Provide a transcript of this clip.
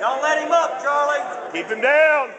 Don't let him up, Charlie. Keep him down.